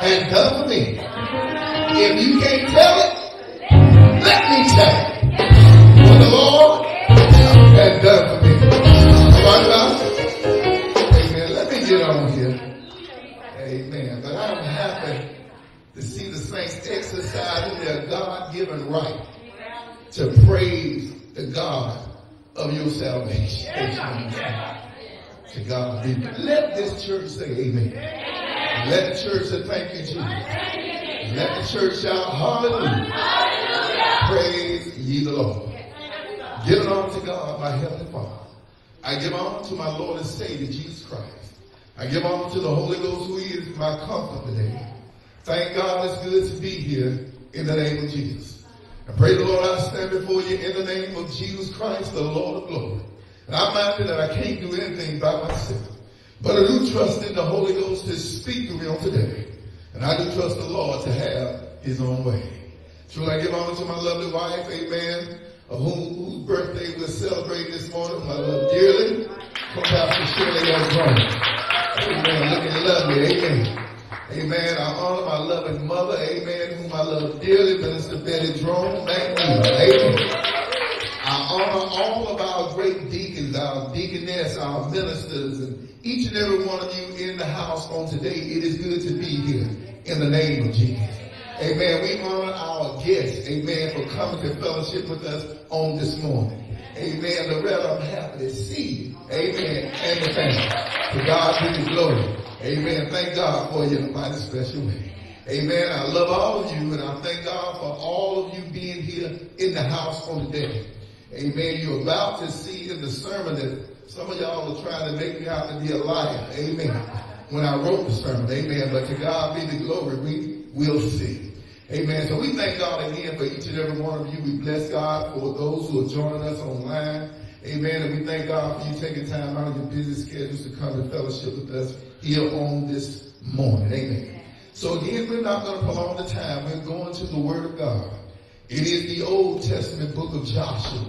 done for me. If you can't tell it, let me tell you what the Lord has done for me. Right about it? Amen. Let me get on here. Amen. But I'm happy to see the saints exercising their God-given right to praise the God of your salvation. To God be. Let this church say amen. Let the church say thank you, Jesus. Let the church shout hallelujah. Praise ye the Lord. Give it on to God, my heavenly Father. I give on to my Lord and Savior, Jesus Christ. I give on to the Holy Ghost who is my comfort today. Thank God it's good to be here in the name of Jesus. I pray the Lord I stand before you in the name of Jesus Christ, the Lord of glory. And I'm minded that I can't do anything by myself. But I do trust in the Holy Ghost to speak to me on today. And I do trust the Lord to have his own way. So I give honor to my lovely wife, amen, whom, whose birthday we're celebrating this morning, I love dearly, from Pastor Shirley. Brown. Amen, looking lovely, amen. Amen. I honor my loving mother, amen, whom I love dearly, Minister Betty Draughn. You, amen. I honor all of our great deacons, our deaconess, our ministers, and each and every one of you in the house on today. It is good to be here in the name of Jesus. Amen. We honor our guests, amen, for coming to fellowship with us on this morning. Amen. Loretta, I'm happy to see you. Amen. And the family. To God be the glory. Amen. Thank God for you in a mighty special way. Amen. I love all of you and I thank God for all of you being here in the house on today. Amen. You're about to see in the sermon that some of y'all are trying to make me out to be a liar. Amen. When I wrote the sermon. Amen. But to God be the glory. We will see. Amen. So we thank God again for each and every one of you. We bless God for those who are joining us online. Amen. And we thank God for you taking time out of your busy schedules to come to fellowship with us here on this morning. Amen. So again, we're not going to prolong the time. We're going to the Word of God. It is the Old Testament book of Joshua,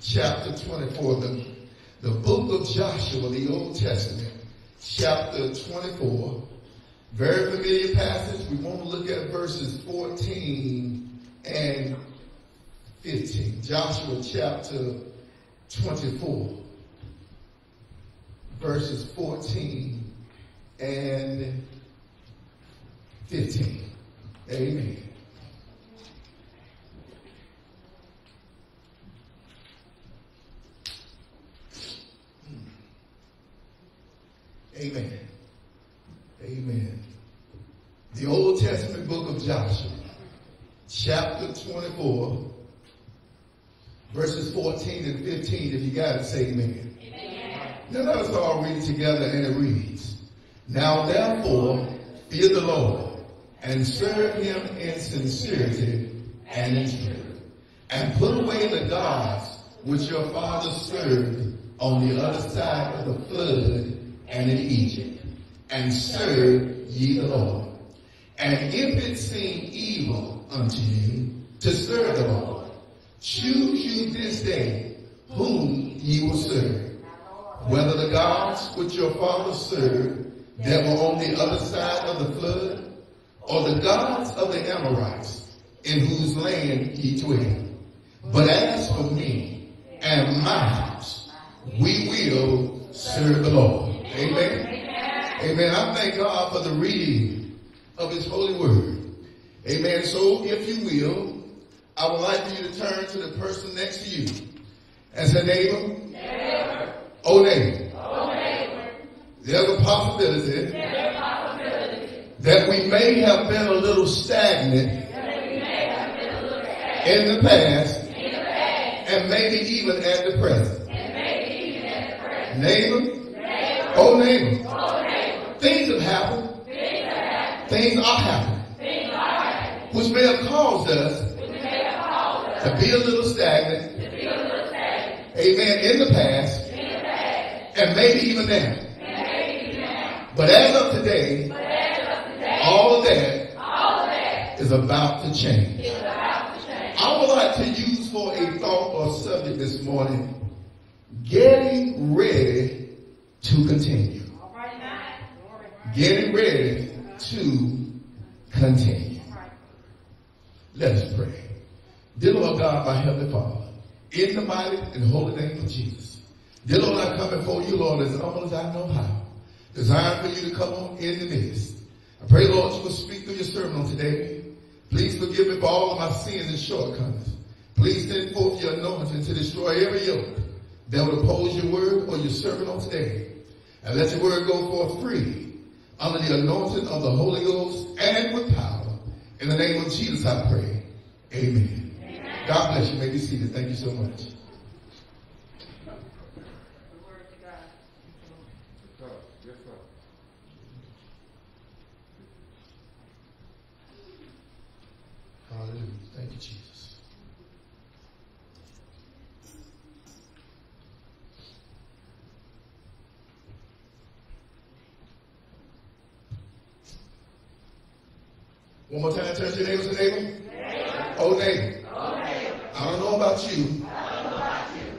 chapter 24. The, the book of Joshua, the Old Testament, chapter 24. Very familiar passage. We want to look at verses 14 and 15. Joshua chapter 24. Verses 14 and 15. Amen. Amen. Amen. The Old Testament book of Joshua, chapter 24, verses 14 and 15. If you got it, say amen. amen. Now let us all read it together and it reads, Now therefore, fear the Lord and serve him in sincerity and in truth. And put away the gods which your fathers served on the other side of the flood and in Egypt, and serve ye the Lord. And if it seem evil unto you to serve the Lord, choose you this day whom ye will serve, whether the gods which your fathers served that were on the other side of the flood, or the gods of the Amorites in whose land ye dwell. But as for me and my house, we will serve the Lord. Amen. Amen. I thank God for the reading of his holy word. Amen. So if you will, I would like for you to turn to the person next to you and say, neighbor, neighbor. oh neighbor. Oh, neighbor. There's a possibility, There's a possibility that we may have been a little stagnant, a little stagnant in, the past, in the past, and maybe even at the present. Neighbor, Oh, neighbor. oh neighbor. Things have happened. Things, have happened. Things are happening. Things are happening. Which may have caused us, to be a little stagnant. Amen. In the past. And maybe even now. But as of today, all of that is about to change. I would like to use for a thought or subject this morning, getting ready to continue. Getting ready to continue. Let us pray. Dear Lord God, my Heavenly Father, in the mighty and holy name of Jesus. Dear Lord, I come before you, Lord, as humble as I know how. Desiring for you to come on in the midst. I pray, Lord, you will speak through your sermon on today. Please forgive me for all of my sins and shortcomings. Please send forth your anointing to destroy every yoke that would oppose your word or your sermon on today. And let your word go forth free under the anointing of the Holy Ghost and with power. In the name of Jesus I pray. Amen. God bless you. may be seated. Thank you so much. Hallelujah. Thank you, Jesus. One more time, turn to your neighbor, neighbor. neighbor. Oh, neighbor. I don't know about you,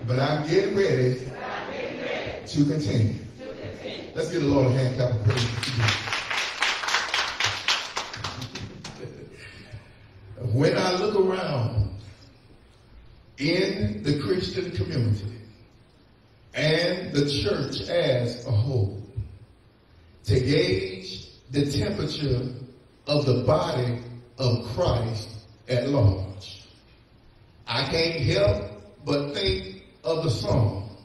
but I'm getting ready to continue. Let's give the Lord a hand clap of praise. when I look around in the Christian community and the church as a whole to gauge the temperature of the body of Christ at large, I can't help but think of the song.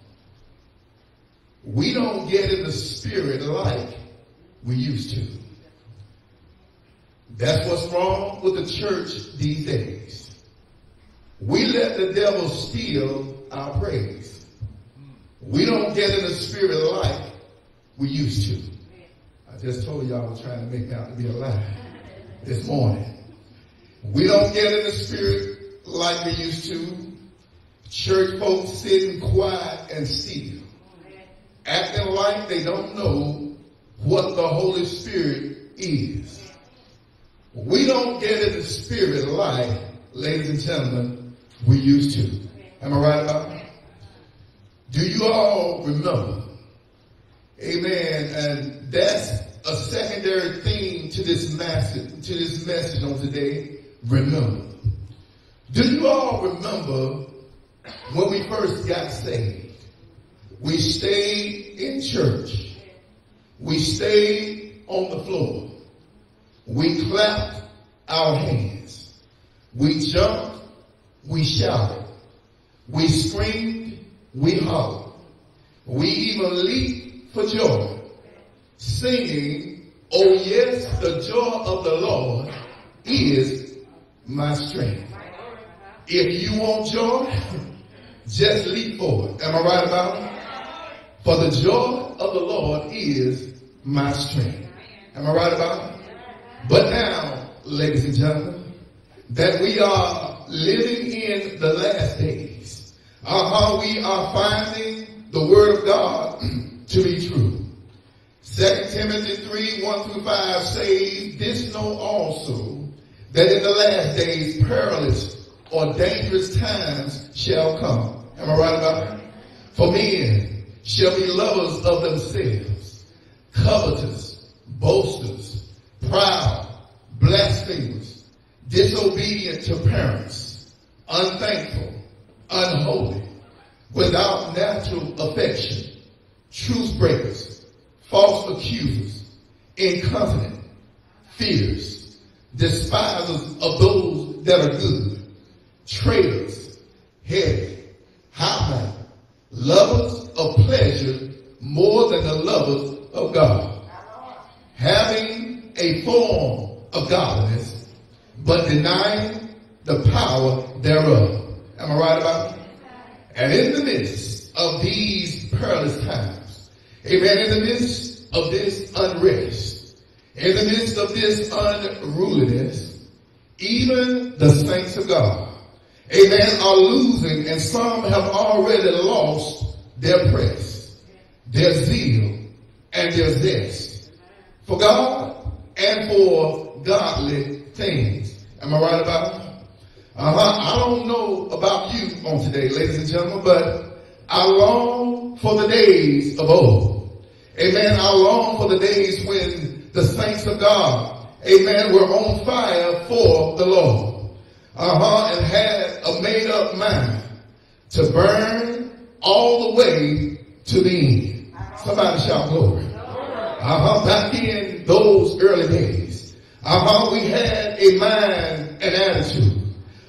We don't get in the spirit like we used to. That's what's wrong with the church these days. We let the devil steal our praise. We don't get in the spirit like we used to. I just told y'all I was trying to make out to be alive this morning. We don't get in the spirit like we used to. Church folks sitting quiet and still. Acting like they don't know what the Holy Spirit is. We don't get in the spirit like, ladies and gentlemen, we used to. Am I right about that? Do you all remember? Amen. And that's a secondary theme to this message, to this message on today. Remember. Do you all remember when we first got saved? We stayed in church. We stayed on the floor. We clapped our hands. We jumped. We shouted. We screamed. We hollered. We even leaped for joy, singing, Oh yes, the joy of the Lord is my strength. If you want joy, just leap forward. Am I right about it? For the joy of the Lord is my strength. Am I right about it? But now, ladies and gentlemen, that we are living in the last days, uh, how we are finding the word of God to be true. 2 Timothy 3, 1 through 5 says, This know also, that in the last days perilous or dangerous times shall come. Am I right about that? For men shall be lovers of themselves, covetous, boasters, proud, blasphemers, disobedient to parents, unthankful, unholy, without natural affection, truth breakers, false accusers, incontinent, fierce, despisers of those that are good, traitors, heavy, high lovers of pleasure more than the lovers of God, having a form of godliness, but denying the power thereof. Am I right about it? And in the midst of these perilous times, amen, in the midst of this unrest, in the midst of this unruliness, even the saints of God, amen, are losing and some have already lost their press, their zeal, and their zest for God and for godly things. Am I right about it? Uh-huh. I don't know about you on today, ladies and gentlemen, but I long for the days of old. Amen. I long for the days when the saints of God, amen, were on fire for the Lord. Uh-huh. And had a made up mind to burn all the way to the end. Somebody shout glory. Uh-huh. Back in those early days. Uh-huh. We had a mind and attitude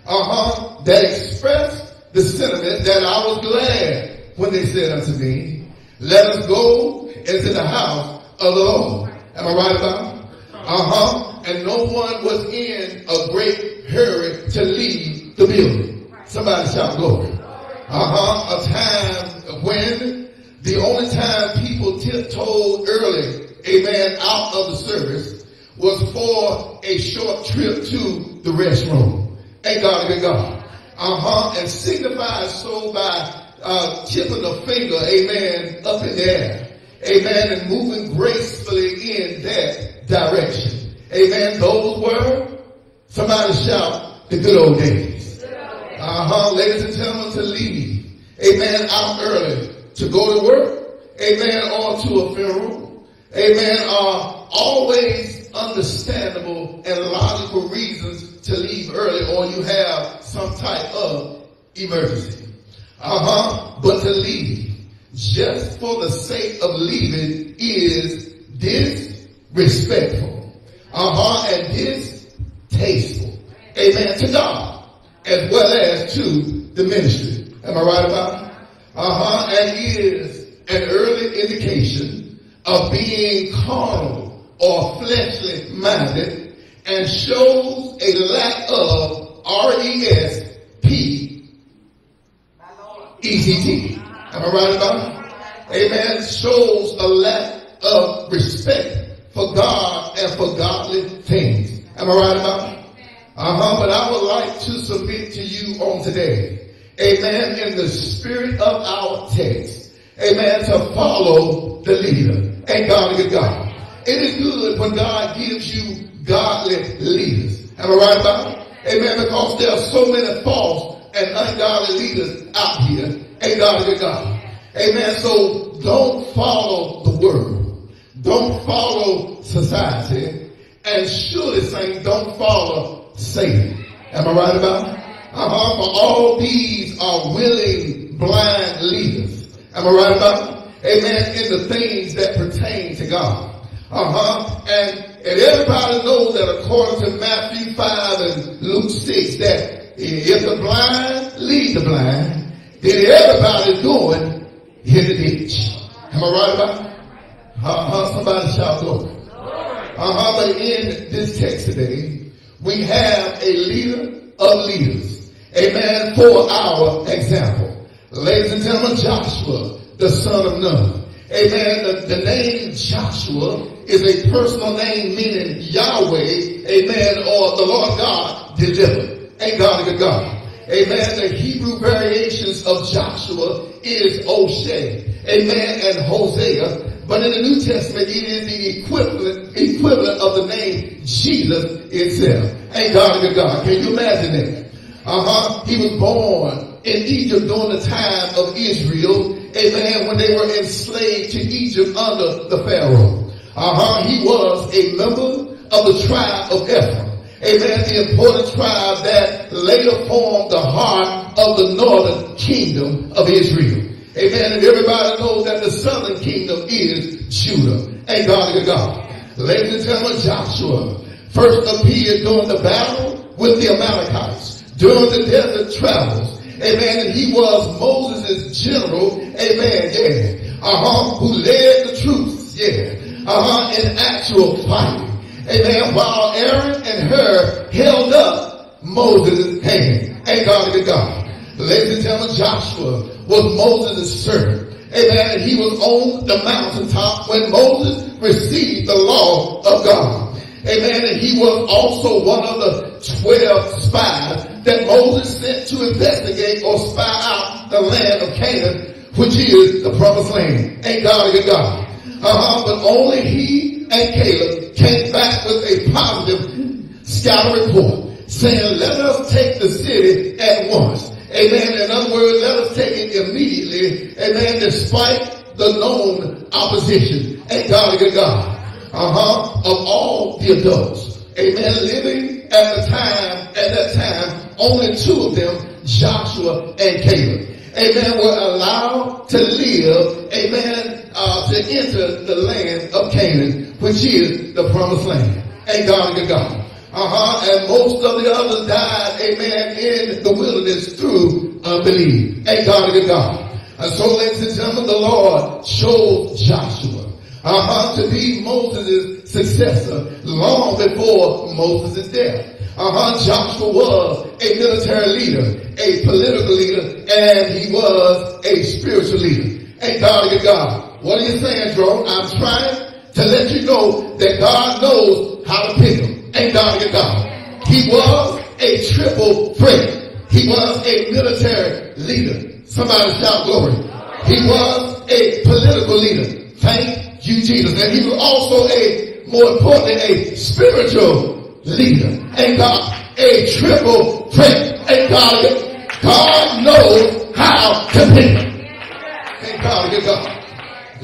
uh-huh, that expressed the sentiment that I was glad when they said unto me, let us go into the house of the Lord. Am I right about? Uh-huh. And no one was in a great hurry to leave the building. Somebody shout glory. Uh-huh. A time when the only time people tiptoed early, amen, out of the service was for a short trip to the restroom. Ain't God a good God? Uh-huh. And signified so by uh, tipping the finger, amen, up in the air. Amen. And moving gracefully in that direction. Amen. Those were, somebody shout, the good old days. Uh-huh. Ladies and gentlemen, to leave. Amen. Out early to go to work. Amen. Or to a funeral. Amen. Are always understandable and logical reasons to leave early or you have some type of emergency. Uh-huh. But to leave just for the sake of leaving is disrespectful. Uh-huh. And distasteful. Amen. To God as well as to the ministry. Am I right about it? Uh-huh. And is an early indication of being carnal or fleshly minded and shows a lack of R-E-S-P-E-C-T. Am I right about it? Amen. Shows a lack of respect for God and for godly things. Am I right about it? Uh-huh. But I would like to submit to you on today. Amen. In the spirit of our text. Amen. To follow the leader. Ain't God a good God? It is good when God gives you godly leaders. Am I right about it? Amen. Because there are so many false and ungodly leaders out here. Ain't God a God? Amen. So don't follow the world. Don't follow society. And surely saying don't follow Satan. Am I right about it? Uh-huh. For all these are willing blind leaders. Am I right about it? Amen. In the things that pertain to God. Uh-huh. And, and everybody knows that according to Matthew 5 and Luke 6 that if the blind lead the blind, then everybody's going in the ditch. Am I right about it? Uh-huh. Somebody shout glory. Uh-huh. But in this text today, we have a leader of leaders. Amen. For our example. Ladies and gentlemen, Joshua, the son of Nun. Amen. The, the name Joshua is a personal name meaning Yahweh, amen, or the Lord God delivered. Ain't God a good God? Amen. The Hebrew variations of Joshua is Oshay, amen, and Hosea. But in the New Testament, it is the equivalent, equivalent of the name Jesus itself. Ain't God a good God? Can you imagine that? Uh-huh. He was born in Egypt during the time of Israel, amen, when they were enslaved to Egypt under the Pharaoh. Uh-huh. He was a member of the tribe of Ephraim. Amen. The important tribe that later formed the heart of the northern kingdom of Israel. Amen. And everybody knows that the southern kingdom is Judah. And God is God. Ladies and gentlemen, Joshua first appeared during the battle with the Amalekites, during the desert travels. Amen. And he was Moses' general. Amen. Yeah. Uh-huh. Who led the troops. Yeah. Uh-huh. In actual fighting. Amen. While Aaron and Hur held up Moses' hand. And God to God. Ladies and gentlemen, Joshua was Moses' servant. Amen. He was on the mountaintop when Moses received the law of God. Amen. And he was also one of the 12 spies that Moses sent to investigate or spy out the land of Canaan, which is the promised land. Ain't God a good God? Uh-huh. But only he and Caleb came back with a positive scout report saying, let us take the city at once. Amen. In other words, let us take it immediately. Amen. Despite the known opposition. And God is God. Uh-huh. Of all the adults. Amen. Living at the time, at that time, only two of them, Joshua and Caleb. Amen. Were allowed to live. Amen. Uh, to enter the land of Canaan, which is the promised land. And God is God. Uh-huh. And most of the others died, amen, in the wilderness through unbelief. And God is God. And so, ladies and gentlemen, the Lord chose Joshua, uh-huh, to be Moses' successor long before Moses' death. Uh-huh, Joshua was a military leader, a political leader, and he was a spiritual leader. And God is God. What are you saying, Jerome? I'm trying to let you know that God knows how to pick them. Ain't God is God. He was a triple threat. He was a military leader. Somebody shout glory. He was a political leader. Thank you, Jesus. And he was also a, more importantly, a spiritual leader. And God, a triple threat. And God, God knows how to pick. And God is God.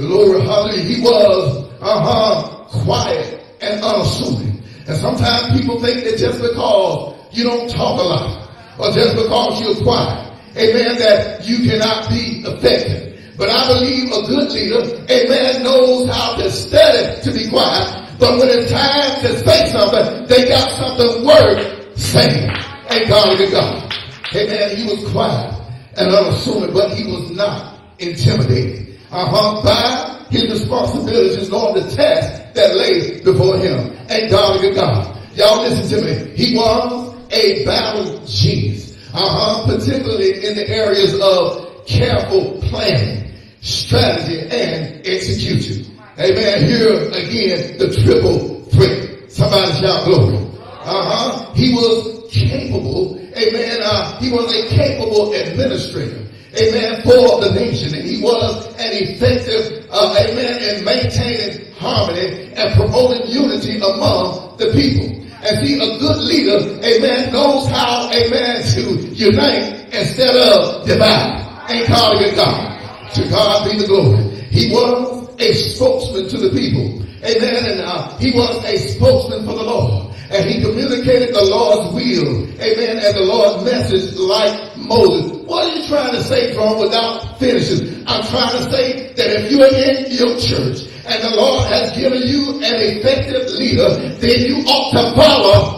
Glory, hallelujah. He was, uh-huh, quiet and unassuming. And sometimes people think that just because you don't talk a lot, or just because you're quiet, amen, that you cannot be effective. But I believe a good leader, amen, knows how to study to be quiet, but when it's time to say something, they got something worth saying. And God is God. Amen. He was quiet and unassuming, but he was not intimidated. Uh-huh. By his responsibilities nor the task that lay before him. And God is God. Y'all listen to me. He was a battle genius. Uh-huh. Particularly in the areas of careful planning, strategy, and execution. Amen. Here again, the triple threat. Somebody shout glory. Uh-huh. He was capable. Amen. Uh, he was a capable administrator amen, for the nation. And he was an effective, uh, amen, in maintaining harmony and promoting unity among the people. And see, a good leader, amen, knows how, amen, to unite instead of divide. Ain't God a God. To God be the glory. He was a spokesman to the people. Amen. And uh, he was a spokesman for the Lord and he communicated the Lord's will, amen, and the Lord's message like Moses. What are you trying to say, John, without finishing? I'm trying to say that if you are in your church and the Lord has given you an effective leader, then you ought to follow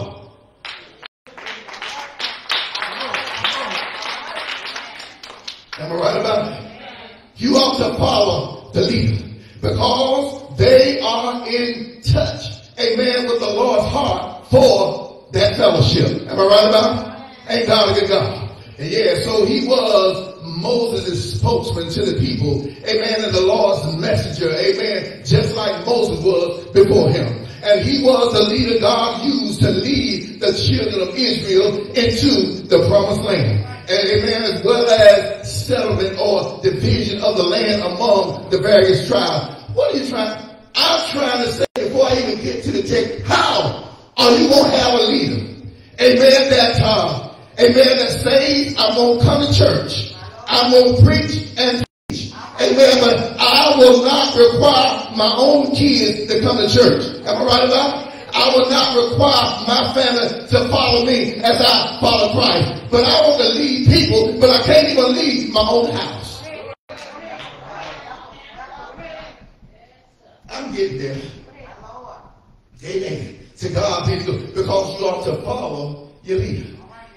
Am I right about it? You ought to follow the leader because they are in touch, amen, with the Lord's heart for that fellowship. Am I right about it? Ain't God a good God? And yeah, so he was Moses' spokesman to the people. Amen. And the Lord's messenger. Amen. Just like Moses was before him. And he was the leader God used to lead the children of Israel into the promised land. And amen, as well as settlement or division of the land among the various tribes. What are you trying? I'm trying to say before I even get to the text, how are you going to have a leader. Amen. That uh, amen. That says I'm gonna come to church. I'm gonna preach and teach. Amen. But I will not require my own kids to come to church. Am I right about it? I will not require my family to follow me as I follow Christ. But I want to lead people, but I can't even lead my own house. I'm getting there. Amen. To God be. Because you ought to follow your leader.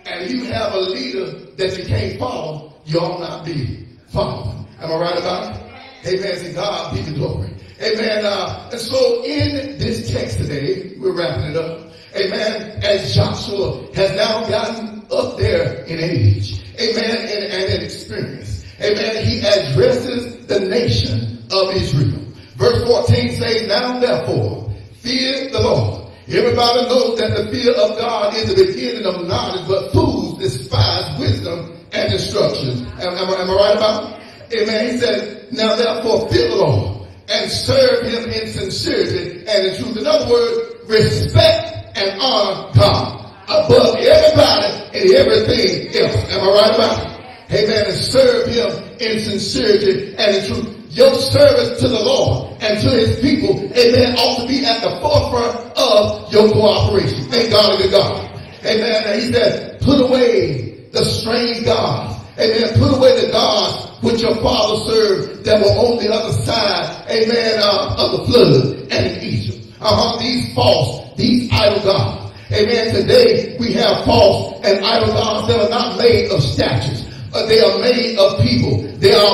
And you have a leader that you can't follow, you ought not be following. Am I right about it? Amen. To God be the glory. Amen. Uh, and so in this text today, we're wrapping it up. Amen. As Joshua has now gotten up there in age. Amen. And, and in experience. Amen. He addresses the nation of Israel. Verse 14 says, Now therefore, fear the Lord. Everybody knows that the fear of God is the beginning of knowledge, but fools despise wisdom and instruction. Am, am, am I right about it? Amen. He said, Now therefore, fear the Lord and serve him in sincerity and in truth. In other words, respect and honor God above everybody and everything else. Am I right about it? Amen. And serve him in sincerity and in truth. Your service to the Lord and to his people, amen, ought to be at the forefront of your cooperation. Thank God to God. Amen. And he said, put away the strange gods. Amen. Put away the gods which your father served that were on the other side, amen, uh, of the flood and in Egypt. Uh-huh. These false, these idol gods. Amen. Today we have false and idol gods that are not made of statues. But they are made of people.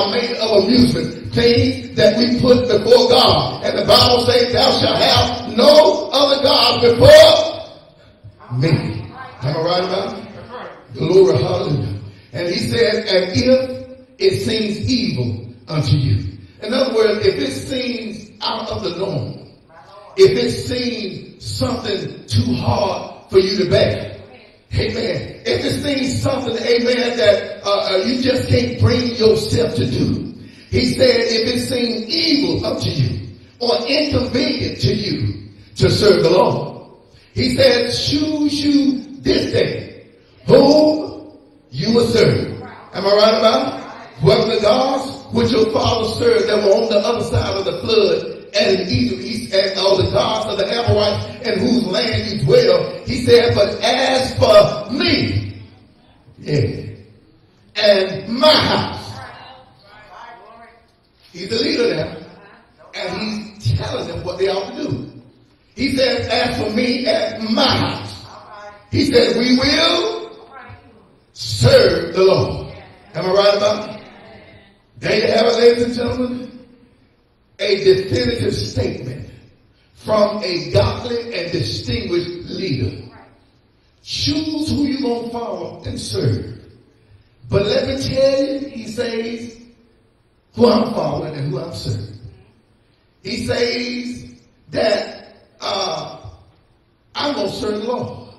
Are made of amusement. Things that we put before God. And the Bible says, thou shalt have no other God before me. Am I right about it? Glory, hallelujah. And he said, and if it seems evil unto you. In other words, if it seems out of the norm, if it seems something too hard for you to bear, Amen. If it seems something, amen, that uh, uh, you just can't bring yourself to do. He said, if it seems evil up to you or inconvenient to you to serve the Lord. He said, choose you this day whom you will serve. Am I right about it? Whoever the gods which your father served that were on the other side of the flood and Egypt, all oh, the gods of the Amorites in whose land you dwell. He said, but as for me, yeah, and my house, he's the leader now, and he's telling them what they ought to do. He said, as for me and my house, he said, we will serve the Lord. Am I right about it? There you have it, ladies and gentlemen a definitive statement from a godly and distinguished leader. Choose who you're going to follow and serve. But let me tell you, he says, who I'm following and who I'm serving. He says that uh, I'm going to serve the Lord.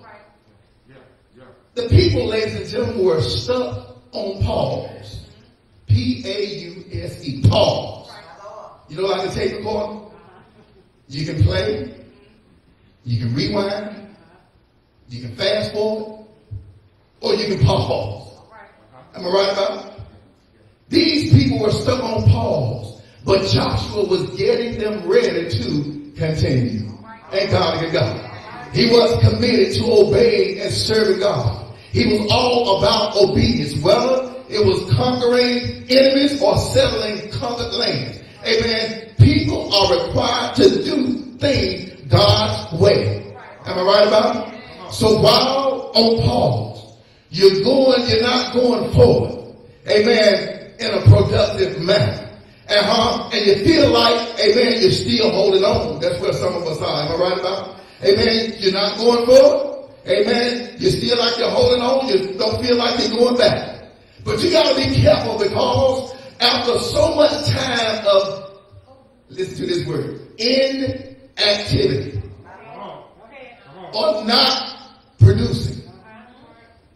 The people, ladies and gentlemen, were stuck on pause. P-A-U-S-E, pause. You know, like a tape recorder? You can play, you can rewind, you can fast forward, or you can pause. Am I right about it? These people were stuck on pause, but Joshua was getting them ready to continue. Thank God to God. He was committed to obeying and serving God. He was all about obedience, whether it was conquering enemies or settling conquered lands. Amen. People are required to do things God's way. Am I right about it? So while on pause, you're going, you're not going forward. Amen. In a productive manner. And, huh, and you feel like, amen, you're still holding on. That's where some of us are. Am I right about it? Amen. You're not going forward. Amen. You still like you're holding on. You don't feel like you're going back. But you got to be careful because after so much time of, listen to this word, inactivity or not producing.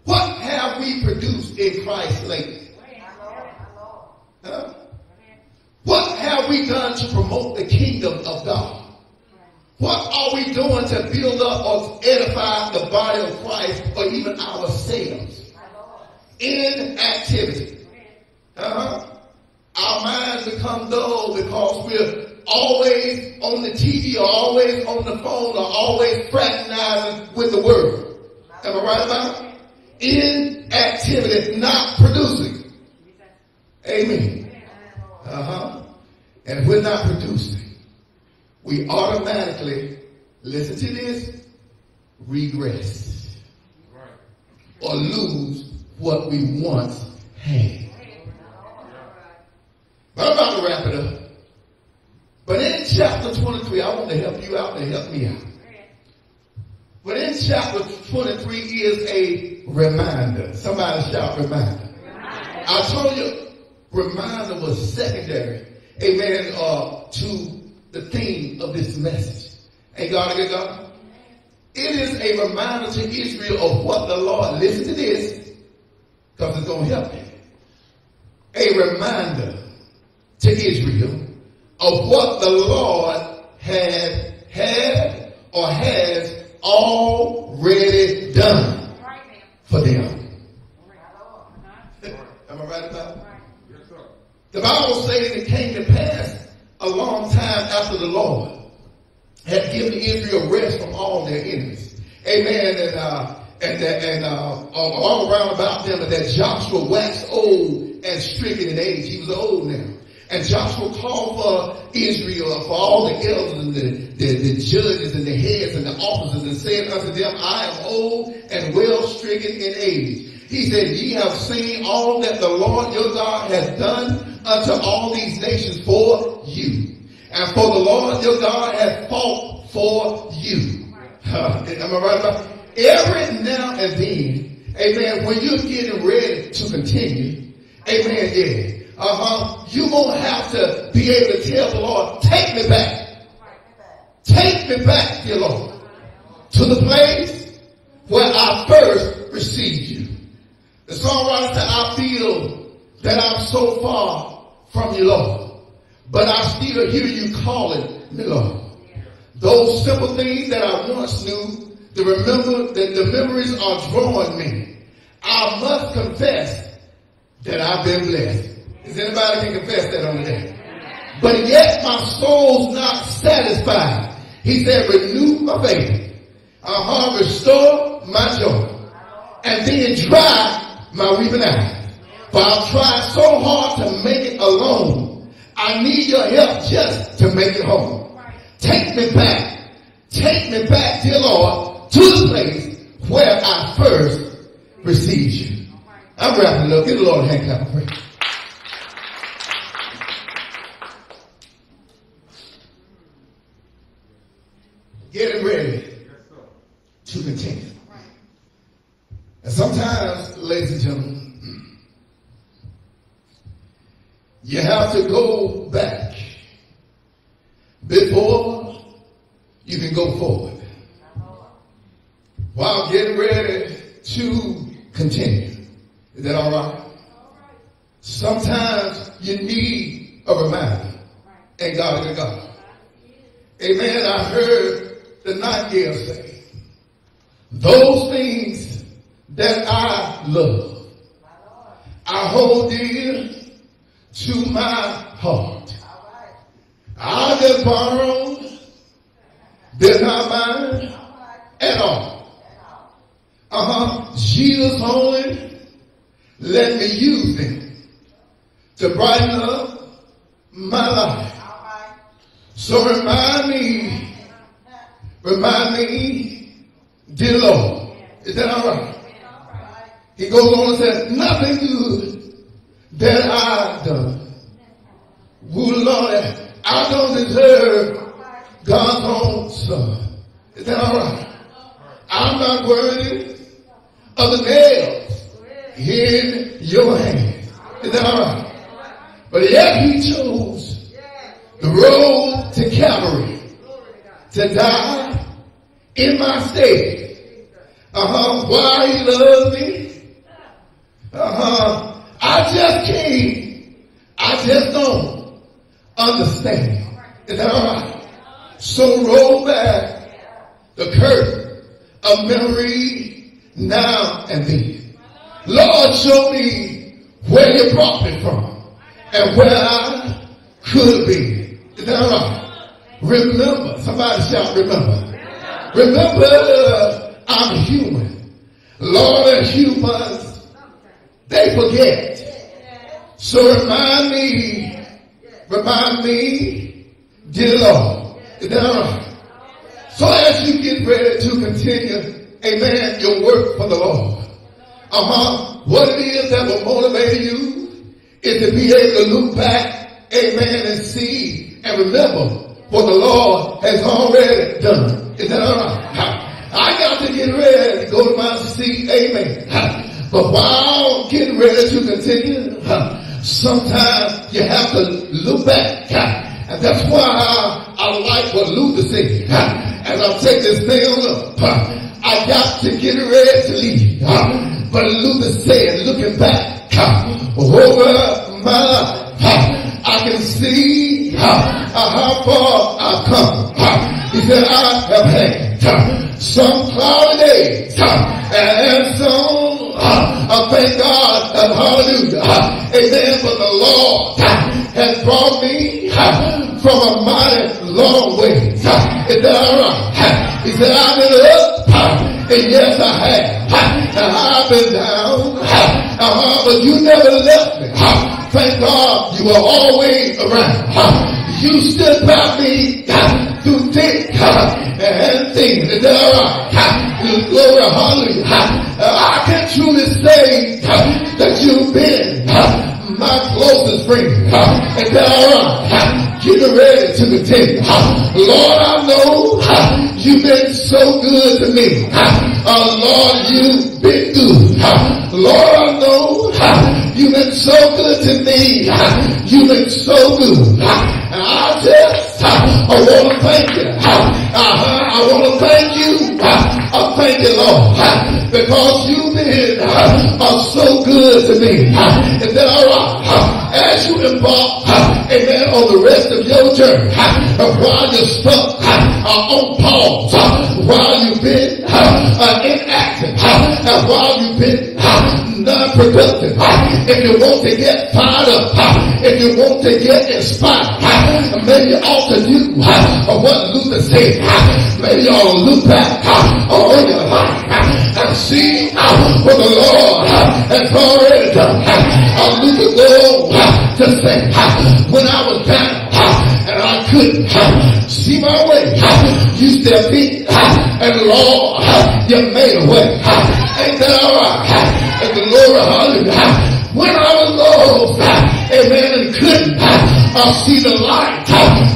What have we produced in Christ lately? Huh? What have we done to promote the kingdom of God? What are we doing to build up or edify the body of Christ or even ourselves? Inactivity. Uh-huh. Our minds become dull because we're always on the TV or always on the phone or always fraternizing with the world. Am I right about it? Inactivity, not producing. Amen. Uh-huh. And we're not producing. we automatically, listen to this, regress or lose what we once had. But I'm about to wrap it up. But in chapter 23, I want to help you out and help me out. But in chapter 23 is a reminder. Somebody shout reminder. I told you, reminder was secondary, amen, uh, to the theme of this message. Ain't God a good God? It is a reminder to Israel of what the Lord, listen to this, because it's going to help you. A reminder to Israel of what the Lord had, had or has already done for them. Am I right about it? The Bible says it came to pass a long time after the Lord had given Israel rest from all their enemies. Amen. And, uh, and, and uh, all around about them that Joshua waxed old and stricken in age. He was old now. And Joshua called for Israel, for all the elders and the, the, the, judges and the heads and the officers and said unto them, I am old and well stricken in age. He said, ye have seen all that the Lord your God has done unto all these nations for you. And for the Lord your God has fought for you. Am I right about Every now and then, amen, when you're getting ready to continue, amen, yeah, uh-huh, You won't have to be able to tell the Lord, take me back. Take me back, dear Lord, to the place where I first received you. The songwriter said, I feel that I'm so far from you, Lord, but I still hear you calling me, Lord. Those simple things that I once knew, the remember that the memories are drawing me. I must confess that I've been blessed. Does anybody can confess that on the day? But yet my soul's not satisfied. He said, renew my faith. Uh-huh, restore my joy. And then dry my weeping eyes. For I've tried so hard to make it alone. I need your help just to make it home. Take me back. Take me back, dear Lord, to the place where I first received you. I'm wrapping up. Give the Lord a hand clap of praise. getting ready to continue. And sometimes, ladies and gentlemen, you have to go back before you can go forward. While getting ready to continue. Is that all right? Sometimes you need a reminder. And God is a God. Amen. I heard the nightingale say, those things that I love, I hold dear to my heart. I just borrowed, they're not mine at all. Uh-huh. Jesus only let me use them to brighten up my life. So remind me Remind me, dear Lord. Is that all right? He goes on and says, nothing good that I've done. Ooh, Lord, I don't deserve God's own son. Is that all right? I'm not worthy of the nails in your hands. Is that all right? But yet he chose the road to Calvary to die in my state. Uh-huh. Why he loves me? Uh-huh. I just can't. I just don't understand. Is that alright? So roll back the curtain of memory now and then. Lord, show me where you brought me from and where I could be. Is that alright? Remember, somebody shout remember. Remember, I'm human. Lord, humans, they forget. So remind me, remind me, dear Lord? So as you get ready to continue, amen, your work for the Lord. Uh-huh. What it is that will motivate you is to be able to look back, amen, and see and remember what the Lord has already done. All right? I got to get ready to go to my seat, amen. But while getting ready to continue, sometimes you have to look back. And that's why I, I like what Luther said. As I take this thing up, I got to get ready to leave. But Luther said, looking back over my life, I can see how far I've come. He said, I have had some cloudy days and some uh, I thank God and hallelujah. Amen. But the Lord uh, has brought me from a mighty long way. Is that all right? He said, I've been up and yes I have. And I've been down. But you never left me. Thank God you were always around. You stood by me through thick and things. Is that all right? Glory, hallelujah. I can truly say that you've been my closest friend. And that all right? Get ready to the continue. Lord, I know you've been so good to me. Lord, you've been good. Lord, to me. You've been so good. And I just I want to thank you. Uh-huh, I want to thank you. I thank you, Lord because you've been uh, so good to me. And then all right, uh, as you embark, uh, amen, on the rest of your journey, while you're stuck uh, on pause, while you've been uh, inactive, and while you've been non-productive, if you want to get fired up, if you want to get inspired, maybe you ought to do what Luther said. Maybe you ought to look back on your life and see what the Lord has already done. At go to say, when I was down I couldn't see my way, you stepped in and Lord, you made a way. Ain't that all right? And the Lord, hallelujah. When I was lost, amen, and couldn't uh, see the light,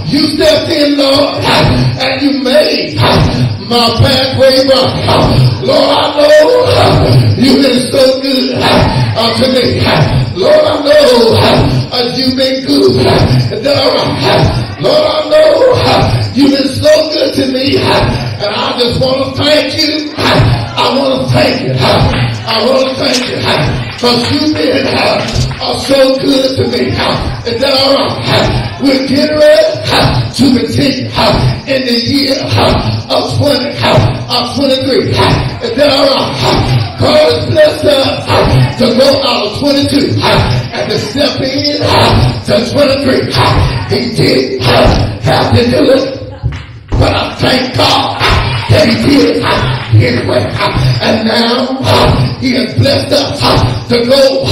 you stepped in, Lord, and you made my pathway bright. Lord, I know you've been so good to me. Lord, I know you've been good. Lord, I know you've been so good to me. And I just want to thank you. I want to thank you. I want to thank you. Cause you've been uh, so good to me. Is that all right? We're getting ready to continue in the year of 20, of 23. Is that all right? God has blessed us to go out of 22 and to step in to 23. He did have to do it. But I thank God that he did anyway. And now he has blessed us to go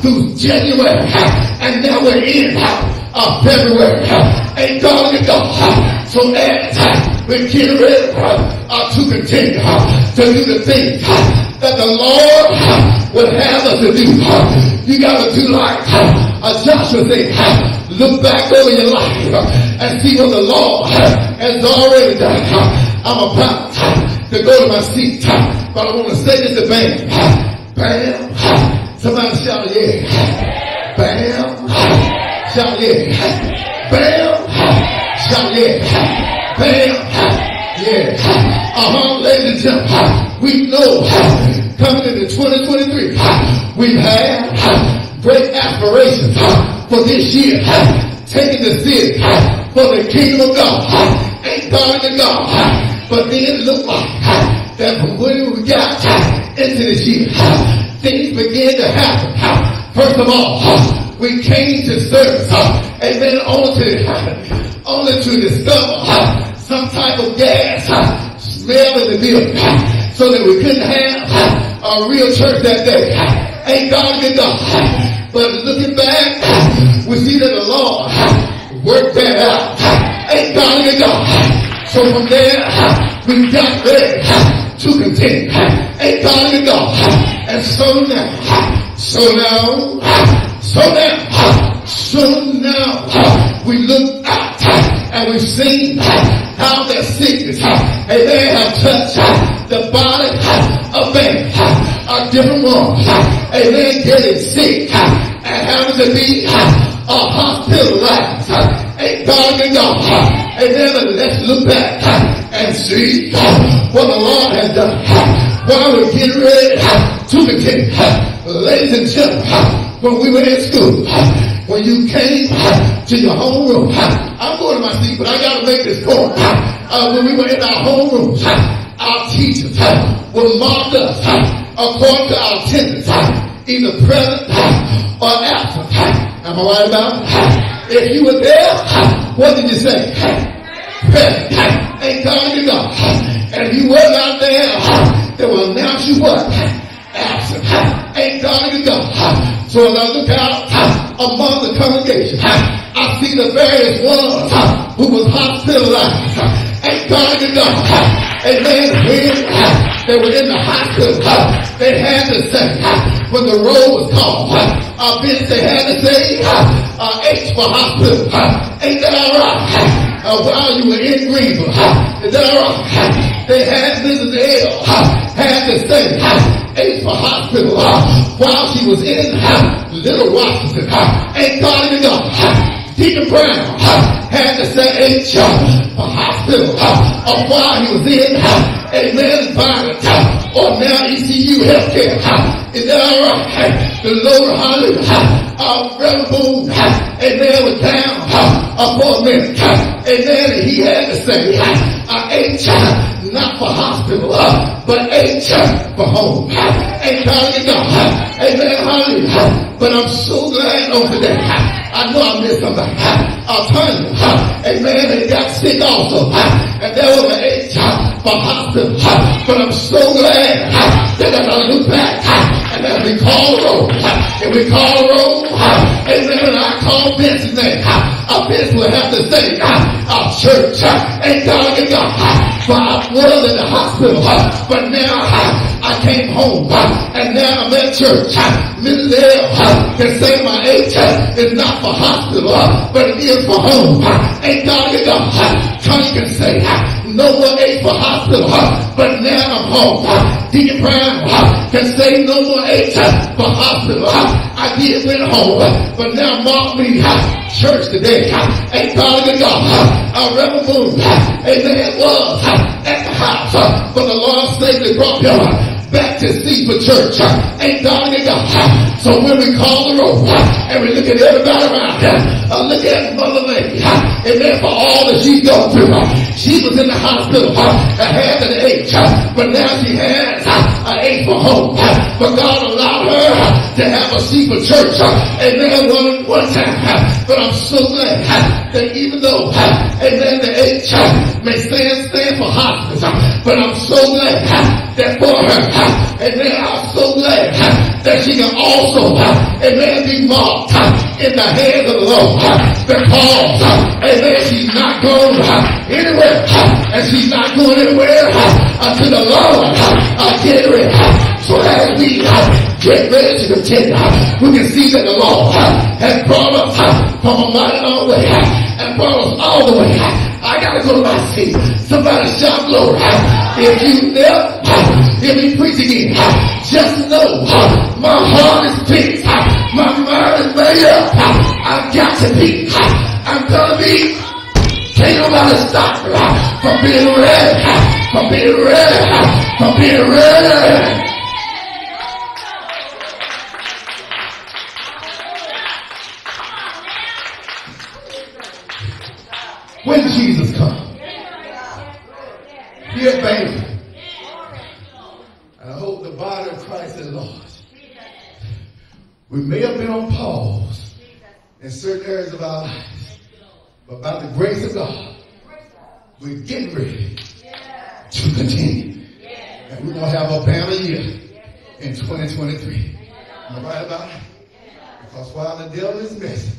through January and now we're in February. Ain't God to God. So as we get ready to continue to do the things that the Lord would have us to do. You got to do like uh, Joshua said. Look back over your life and see what the Lord has already done. I'm about to go to my seat, but I want to say this to Bam. Bam. Somebody shout yeah. Bam. Shout yeah. Bam. Shout yeah. Bam. Yeah. Uh-huh, ladies and gentlemen. We know coming into 2023, we've had great aspirations for this year. Taking the city for the kingdom of God. Ain't God to God. But then look like that when we got into this year, things began to happen. First of all, we came to service, amen, only to, only to discover some type of gas smell in the building so that we couldn't have a real church that day. Ain't God good God. But looking back, we see that the Lord worked that out. Ain't God good God. So from there, we got ready to continue. Ain't God God. And so now, so now, so now, so now, we look out and we've seen how their sickness, and they have touched the body of man, a different one, and they getting sick and having to be a hospitalized. Ain't God God. Amen. Let's look back and see what the Lord has done. While we're getting ready to begin. Ladies and gentlemen, when we were in school, when you came to your homeroom, I'm going to my seat, but I got to make this point. Uh, when we were in our homerooms, our teachers would mark us according to our attendance, either present or absent. Am I right about it? If you were there, what did you say? Ain't God God. And if you were not there, they will announce you what? Absent. Ain't God God. So as I look out among the congregation, I see the various ones who was hospitalized. Ain't God God. Amen. When they were in the hospital, they had to say, when the roll was called, uh, bitch, they had to say, uh, uh, uh, uh H for hospital. Ain't that all right? Uh, while you were in Greenville, is that all right? They had Mrs. L had to say, H for hospital while she was in Little Washington. Ain't God God. Deacon Brown had to say H for hospital of while he was in a amen Vidant or now ECU healthcare. Is that all right? The Lord hallelujah. Our Reverend Boone, amen, was down for a minute. And he had to say H not for hospital, but H for home. Ain't God God. Amen. Hallelujah. But I'm so glad on today. I know I missed somebody. I'll tell you. Amen. They got sick also. And there was an H for hospital. But I'm so glad that I look back and as we call roll, and we call roll, amen, and I call Ben's name, our Ben's will have to say, our church ain't God to God. For I was in the hospital, but now I came home, and now I'm at church. Mrs. L can say my H is not for hospital, but it is for home. Ain't God to God. Tony can say, no more H for hospital, but now I'm home. Deacon Brown can say no more H for hospital. I did went home, but now mark me church today. Ain't God to God. I Reverend Moon, amen, was at the house, but the Lord safely brought him back to see for church. Uh, ain't God in God. So when we call the roll uh, and we look at everybody around here, uh, look at Mother Lady. And then for all that she's gone through, she was in the hospital, uh, had an H, but now she has uh, an H for hope. But God allowed her to have a seat for church. Amen. One, one time. But I'm so glad that even though, amen, the H may stand, stand for hospice, but I'm so glad that for her, Amen. I'm so glad that she can also, amen, be marked in the hands of the Lord. Because, amen, she's not going anywhere. And she's not going anywhere until the Lord get ready. So as we get ready to continue, we can see that the Lord has brought us from a mighty long way and brought us all the way. I gotta go to my seat. Somebody shout glory. If you never hear me preach again, just know my heart is fixed. My mind is made up. I've got to be. I'm gonna be. Can't nobody stop me from being ready. From being ready. From being ready. When Jesus comes. Dear baby, And I hope the body of Christ is large. We may have been on pause in certain areas of our lives, but by the grace of God, we're getting ready to continue. And we're going to have a banner year in 2023. Am I right about it? Because while the devil is messing,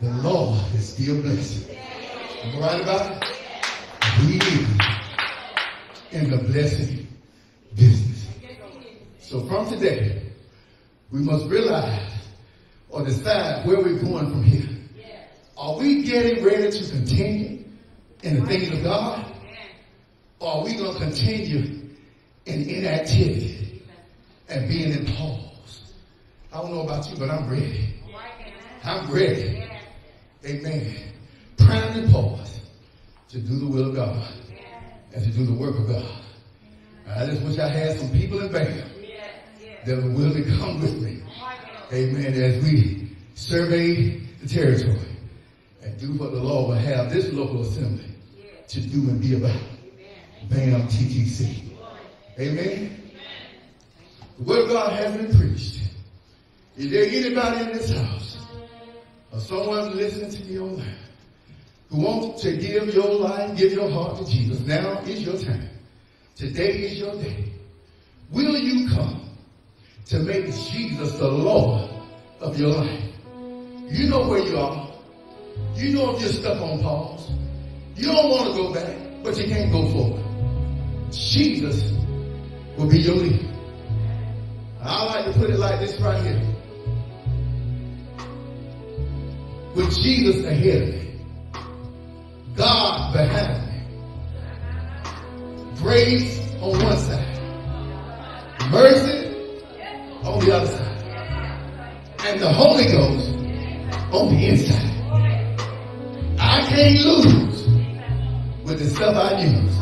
the Lord is still blessing. Am right about it? He is in the blessing business. So from today, we must realize or decide where we're going from here. Are we getting ready to continue in the things of God? Or are we going to continue in inactivity and being in pause? I don't know about you, but I'm ready. I'm ready. Amen. Prime and pause to do the will of God and to do the work of God. I just wish I had some people in Bam that were willing to come with me. Amen. As we survey the territory and do what the Lord will have this local assembly to do and be about. Bam TTC. Amen. The word of God has been preached. Is there anybody in this house or someone listening to me online who wants to give your life, give your heart to Jesus? Now is your time. Today is your day. Will you come to make Jesus the Lord of your life? You know where you are. You know if you're stuck on pause. You don't want to go back, but you can't go forward. Jesus will be your leader. I like to put it like this right here. With Jesus ahead of me, God behind me, grace on one side, mercy on the other side, and the Holy Ghost on the inside. I can't lose with the stuff I use.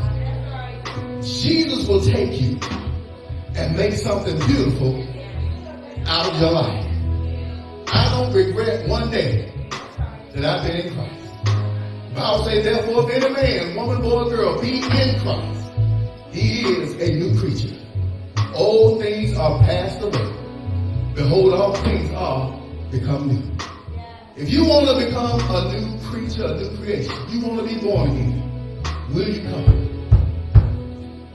Jesus will take you and make something beautiful out of your life. I don't regret one day that I've been in Christ. Bible says, therefore, if any man, woman, boy, girl, be in Christ, he is a new creature. Old things are passed away. Behold, all things are become new. If you want to become a new creature, a new creation, you want to be born again, will you come?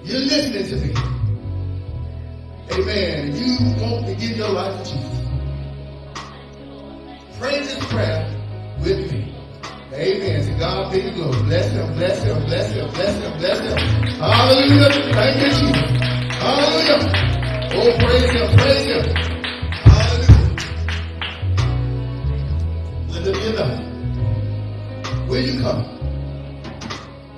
You're listening to me. Amen. You want to give your life to Jesus. Pray this prayer with me. Amen. To God be the glory. Bless him, bless him, bless him, bless him, bless him. Hallelujah. Thank you, Jesus. Hallelujah. Oh, praise him, praise him. Hallelujah. Let me know. Will you come?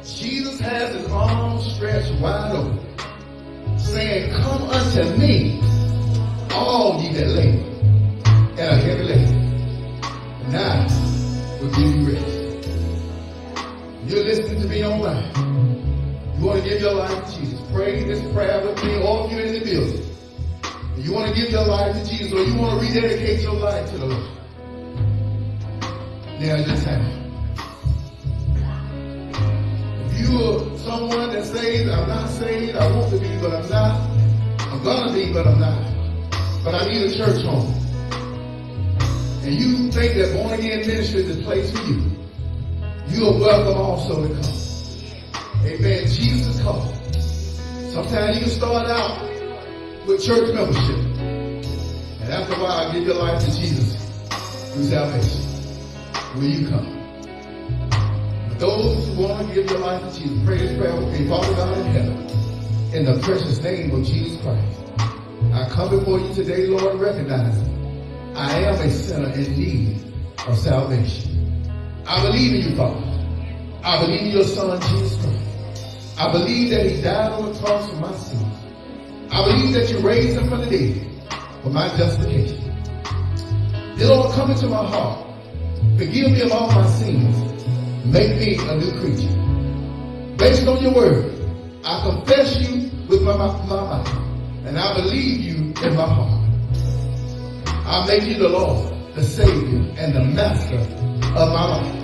Jesus has his arms stretched wide open, saying, Come unto me, all ye that labor and are heavy laden. And I will give you rest. You're listening to me online. You want to give your life to Jesus. Pray this prayer with me, all of you in the building. You want to give your life to Jesus or you want to rededicate your life to the Lord. Now's your time. If you are someone that says, I'm not saved, I want to be, but I'm not. I'm gonna be, but I'm not. But I need a church home. And you think that born again ministry is the place for you. You are welcome also to come. Amen. Jesus called. Sometimes you can start out with church membership. And after a while, give your life to Jesus through salvation. Will you come? Those who want to give their life to Jesus, pray this prayer with me. Father God in heaven, in the precious name of Jesus Christ, I come before you today, Lord, recognizing I am a sinner in need of salvation. I believe in you, Father. I believe in your Son, Jesus Christ. I believe that he died on the cross for my sins. I believe that you raised him from the dead for my justification. Dear Lord, come into my heart. Forgive me of all my sins. Make me a new creature. Based on your word, I confess you with my, my, my mouth, and I believe you in my heart. I make you the Lord, the Savior, and the Master of my life.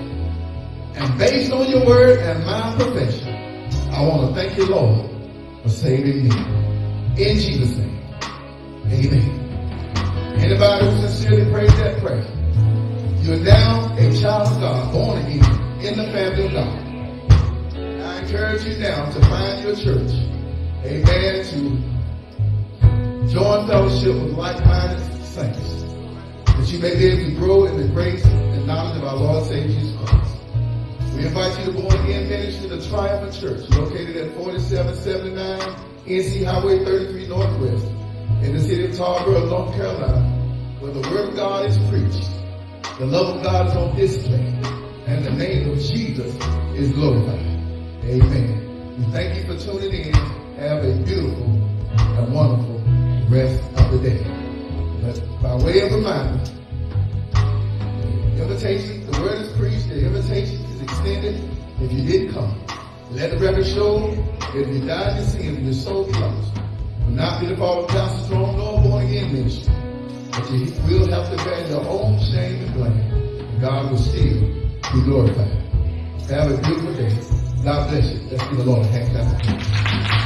And based on your word and my profession, I want to thank you, Lord, for saving me. In Jesus' name. Amen. Anybody who sincerely prays that prayer, you're now a child of God, born again in the family of God. I encourage you now to find your church. Amen. To join fellowship with like-minded saints. That you may be able to grow in the grace and knowledge of our Lord Savior Jesus Christ. We invite you to Born Again Ministry, the Triumphant Church, located at 4779 NC Highway 33 Northwest, in the city of Tarboro, North Carolina, where the Word of God is preached, the love of God is on display, and the name of Jesus is glorified. Amen. We thank you for tuning in. Have a beautiful and wonderful rest of the day. But by way of reminder, the invitation, the word is preached, the invitation If you didn't come, let the record show that if you died in sin, your soul lost. Will not be the fault of Pastor Draughn nor born again ministry. But you will have to bear your own shame and blame. God will still be glorified. Have a beautiful day. God bless you. Let's give the Lord a hand clap.